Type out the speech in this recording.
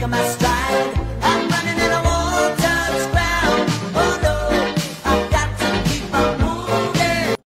like a master.